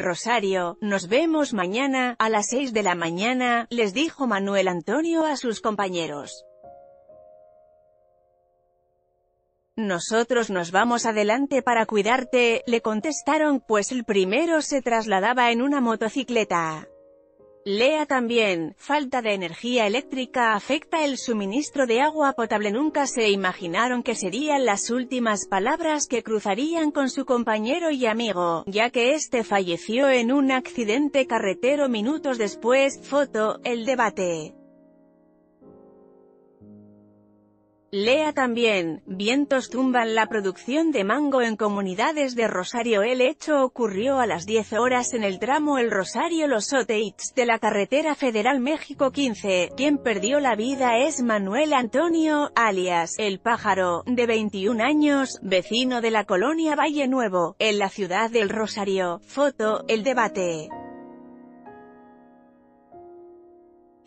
Rosario, nos vemos mañana, a las 6 de la mañana, les dijo Manuel Antonio a sus compañeros. Nosotros nos vamos adelante para cuidarte, le contestaron, pues el primero se trasladaba en una motocicleta. Lea también, falta de energía eléctrica afecta el suministro de agua potable. Nunca se imaginaron que serían las últimas palabras que cruzarían con su compañero y amigo, ya que este falleció en un accidente carretero minutos después. Foto, el debate. Lea también, vientos tumban la producción de mango en comunidades de Rosario El hecho ocurrió a las 10 horas en el tramo El Rosario-Los Oteits de la carretera federal México 15. Quien perdió la vida es Manuel Antonio, alias El Pájaro, de 21 años, vecino de la colonia Valle Nuevo, en la ciudad del Rosario. Foto, el debate.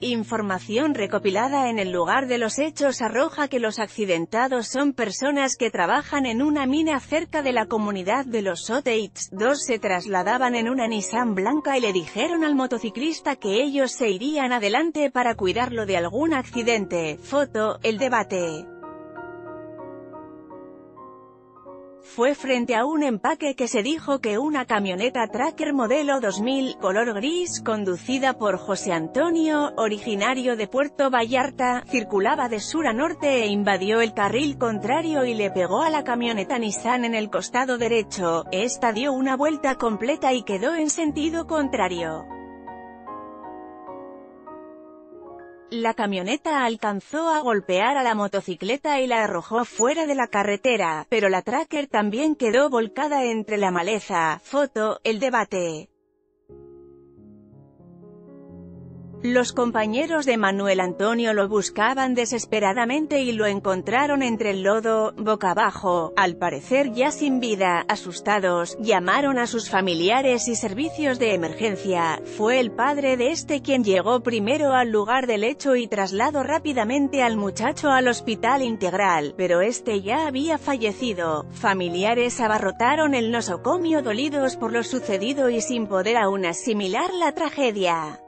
Información recopilada en el lugar de los hechos arroja que los accidentados son personas que trabajan en una mina cerca de la comunidad de los Soteits. Dos se trasladaban en una Nissan blanca y le dijeron al motociclista que ellos se irían adelante para cuidarlo de algún accidente. Foto, el debate. Fue frente a un empaque que se dijo que una camioneta Tracker modelo 2000, color gris, conducida por José Antonio, originario de Puerto Vallarta, circulaba de sur a norte e invadió el carril contrario y le pegó a la camioneta Nissan en el costado derecho. Esta dio una vuelta completa y quedó en sentido contrario. La camioneta alcanzó a golpear a la motocicleta y la arrojó fuera de la carretera, pero la tracker también quedó volcada entre la maleza. Foto, el debate. Los compañeros de Manuel Antonio lo buscaban desesperadamente y lo encontraron entre el lodo, boca abajo, al parecer ya sin vida, asustados, llamaron a sus familiares y servicios de emergencia, fue el padre de este quien llegó primero al lugar del hecho y trasladó rápidamente al muchacho al hospital integral, pero este ya había fallecido, familiares abarrotaron el nosocomio dolidos por lo sucedido y sin poder aún asimilar la tragedia.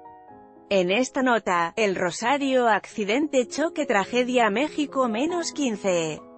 En esta nota, el Rosario accidente choque tragedia México menos 15.